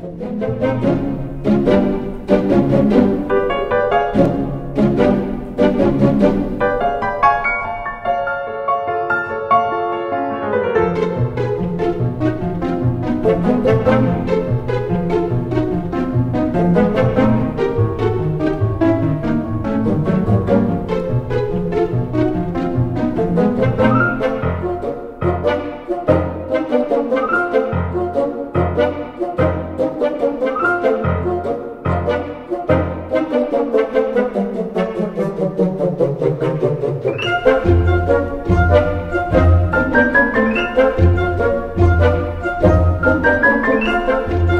Thank Música